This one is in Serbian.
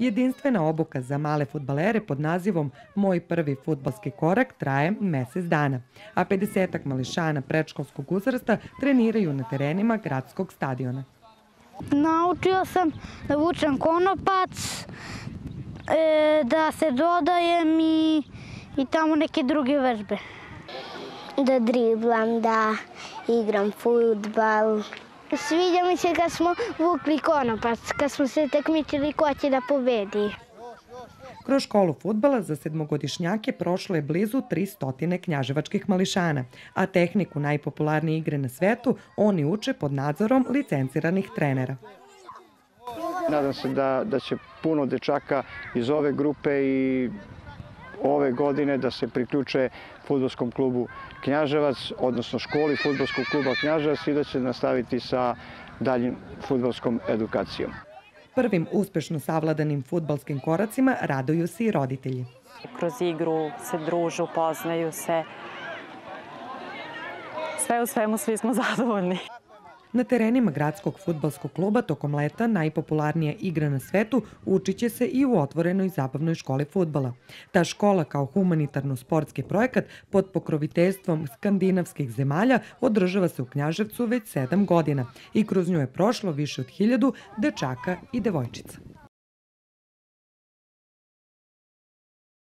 Jedinstvena obuka za male futbalere pod nazivom Moj prvi futbalski korak traje mesec dana, a 50 mališana predškolskog uzrasta treniraju na terenima gradskog stadiona. Naučio sam da vučem konopac, e, da se dodajem i, i tamo neke druge vežbe. Da driblam, da igram futbal. Sviđa mi se kad smo vukli konopac, kad smo se takmičili ko će da pobedi. Kroz školu futbala za sedmogodišnjake prošlo je blizu 300 knjaževačkih mališana, a tehniku najpopularnije igre na svetu oni uče pod nadzorom licenciranih trenera. Nadam se da, da će puno dečaka iz ove grupe i ove godine da se priključe futbolskom klubu Knjaževac, odnosno školi futbolskog kluba Knjaževac i da će nastaviti sa daljim futbolskom edukacijom. Prvim uspešno savladanim futbalskim koracima raduju se i roditelji. Kroz igru se družu, poznaju se. Sve u svemu svi smo zadovoljni. Na terenima gradskog futbalskog kluba tokom leta najpopularnija igra na svetu učit će se i u otvorenoj zabavnoj školi futbala. Ta škola kao humanitarno-sportski projekat pod pokroviteljstvom skandinavskih zemalja održava se u Knjaževcu već sedam godina i kroz nju je prošlo više od hiljadu dečaka i devojčica.